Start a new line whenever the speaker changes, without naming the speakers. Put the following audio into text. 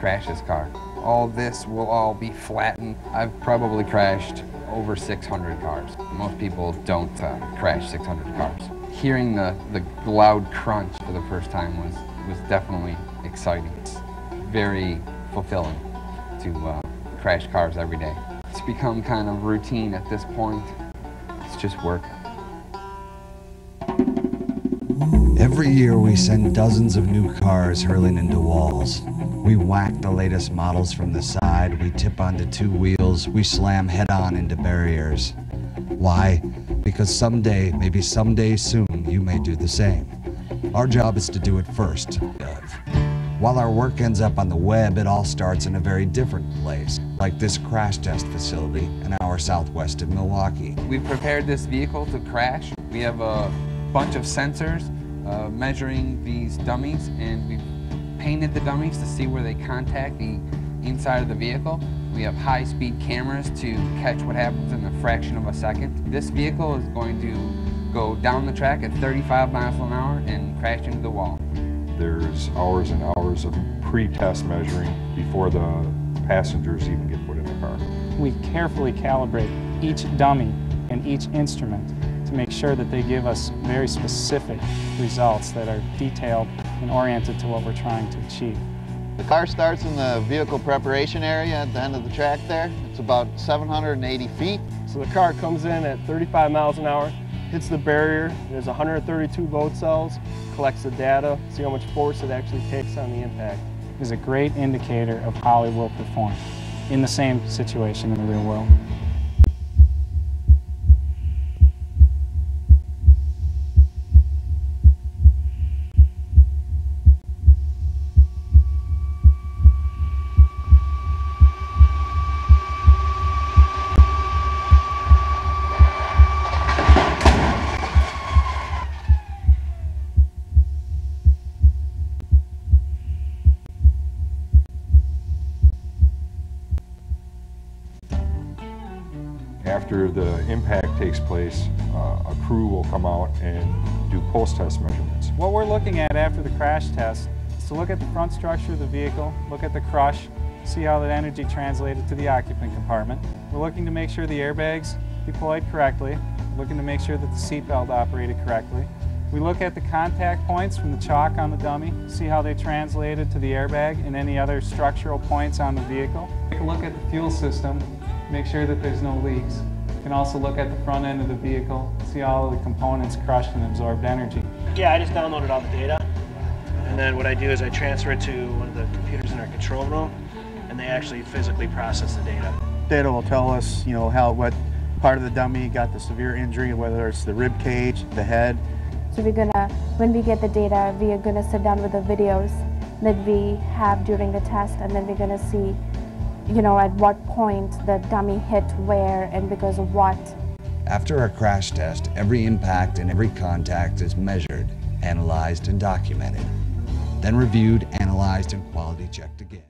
crash this car. All this will all be flattened. I've probably crashed over 600 cars. Most people don't uh, crash 600 cars. Hearing the, the loud crunch for the first time was, was definitely exciting. It's very fulfilling to uh, crash cars every day. It's become kind of routine at this point. It's just work.
Every year we send dozens of new cars hurling into walls. We whack the latest models from the side, we tip onto two wheels, we slam head on into barriers. Why? Because someday, maybe someday soon, you may do the same. Our job is to do it first. While our work ends up on the web, it all starts in a very different place, like this crash test facility an hour southwest of Milwaukee.
We've prepared this vehicle to crash. We have a bunch of sensors uh, measuring these dummies and we've painted the dummies to see where they contact the inside of the vehicle. We have high-speed cameras to catch what happens in a fraction of a second. This vehicle is going to go down the track at 35 miles an hour and crash into the wall.
There's hours and hours of pre-test measuring before the passengers even get put in the car.
We carefully calibrate each dummy and each instrument to make sure that they give us very specific results that are detailed and oriented to what we're trying to achieve.
The car starts in the vehicle preparation area at the end of the track there. It's about 780 feet.
So the car comes in at 35 miles an hour, hits the barrier, there's 132 load cells, collects the data, see how much force it actually takes on the impact.
Is a great indicator of how it will perform in the same situation in the real world.
After the impact takes place, uh, a crew will come out and do post-test measurements.
What we're looking at after the crash test is to look at the front structure of the vehicle, look at the crush, see how that energy translated to the occupant compartment. We're looking to make sure the airbags deployed correctly, looking to make sure that the seatbelt operated correctly. We look at the contact points from the chalk on the dummy, see how they translated to the airbag and any other structural points on the vehicle. Take a look at the fuel system, make sure that there's no leaks. You can also look at the front end of the vehicle, see all of the components crushed and absorbed energy.
Yeah, I just downloaded all the data, and then what I do is I transfer it to one of the computers in our control room, and they actually physically process the data.
Data will tell us, you know, how what part of the dummy got the severe injury, whether it's the rib cage, the head.
So we're gonna, when we get the data, we are gonna sit down with the videos that we have during the test, and then we're gonna see, you know, at what point the dummy hit where and because of what.
After our crash test, every impact and every contact is measured, analyzed, and documented, then reviewed, analyzed, and quality checked again.